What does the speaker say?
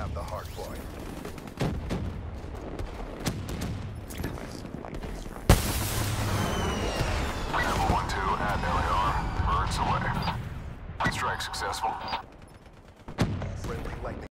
have the hard point. One, two, at LAR. Birds away. Strike successful.